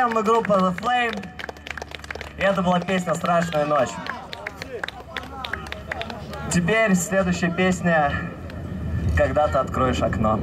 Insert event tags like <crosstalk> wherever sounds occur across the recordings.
Всем, мы группа The Flame. И это была песня «Страшная ночь». Теперь следующая песня «Когда ты откроешь окно».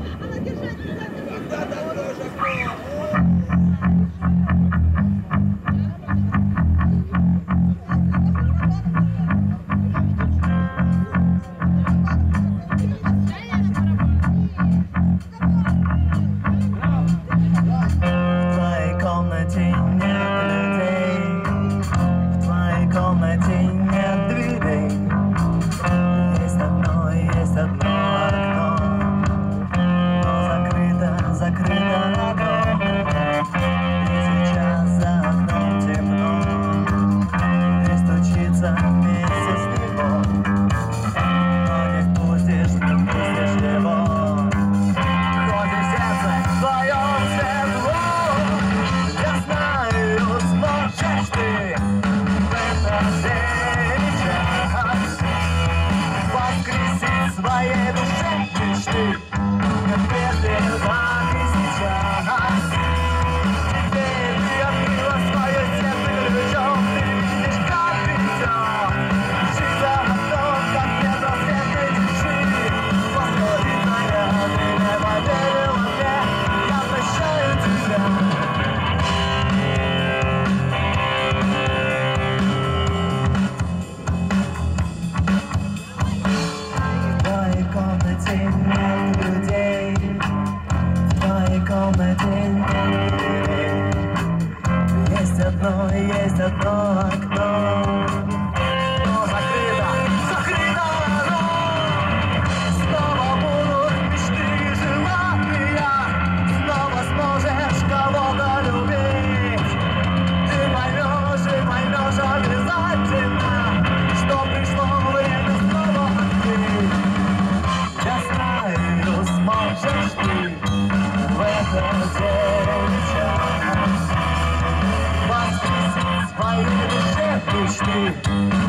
Thank you.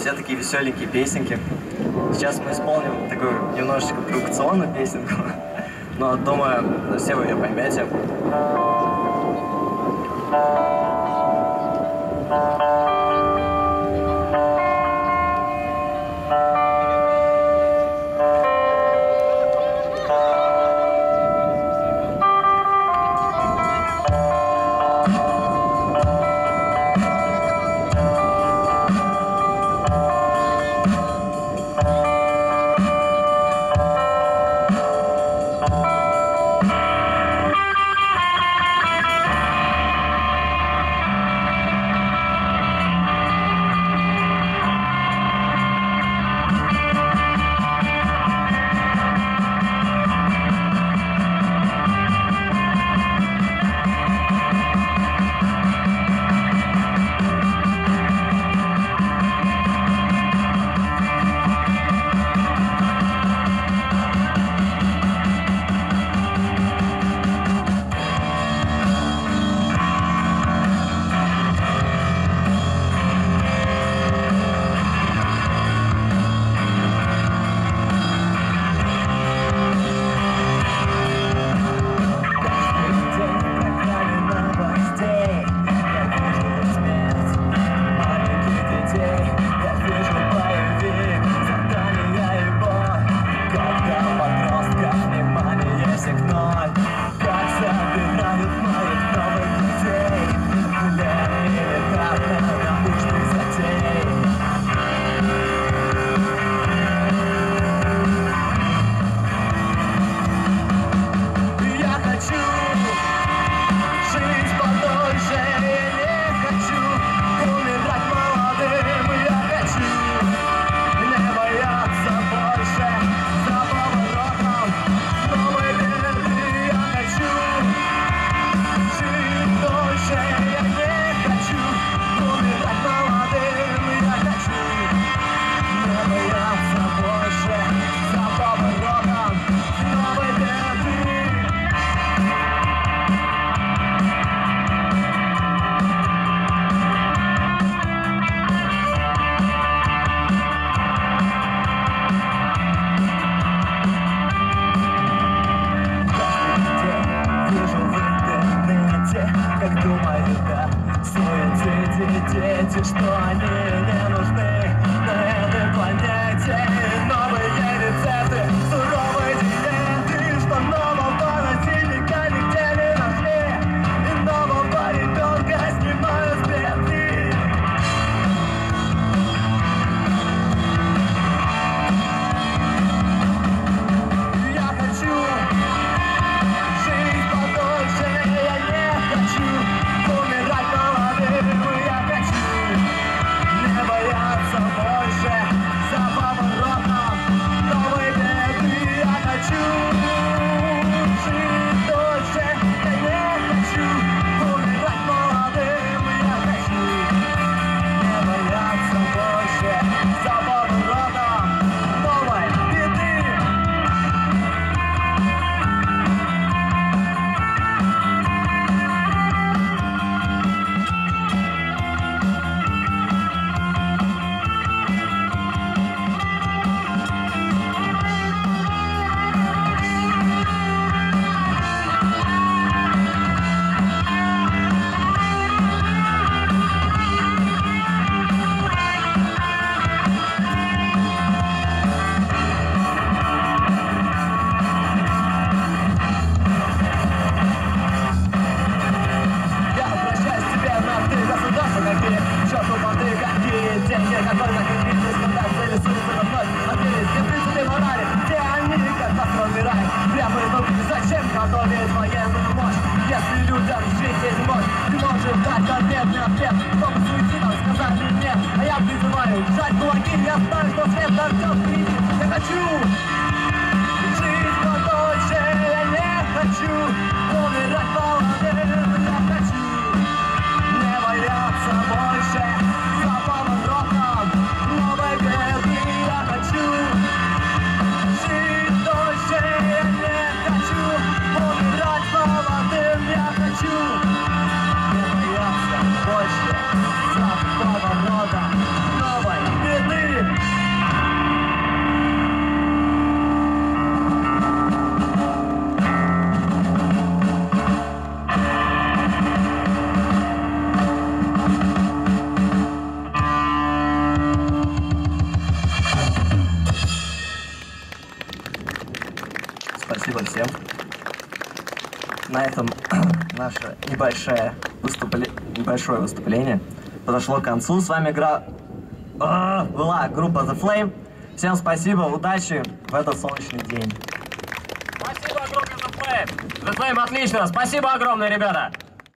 все такие веселенькие песенки. Сейчас мы исполним такую немножечко провокационную песенку, <laughs> но думаю, все вы ее поймете. just thought I knew. I just needed. And I do. всем. На этом <clears throat> наше небольшое, выступле... небольшое выступление подошло к концу. С вами игра... А, была группа The Flame. Всем спасибо, удачи в этот солнечный день. Спасибо огромное The Flame. The Flame отлично. Спасибо огромное, ребята.